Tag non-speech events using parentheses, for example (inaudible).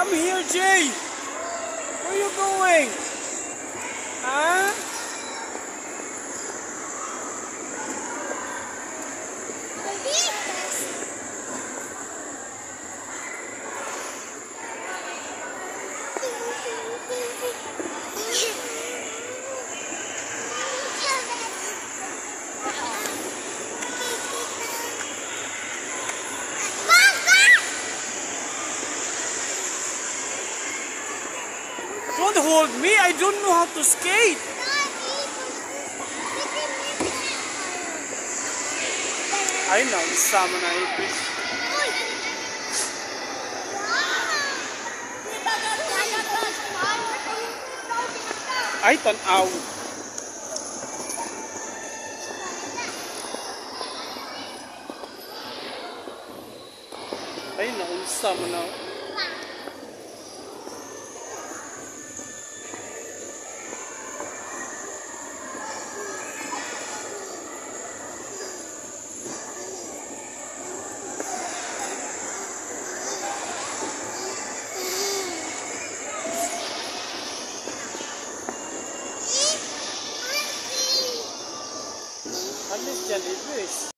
Come here, Jay. Where you going? Huh? (laughs) Don't hold me. I don't know how to skate. Ay, na, isama na ipis. Ay, tanaw. Ay, naunsa mo na. Anne, il.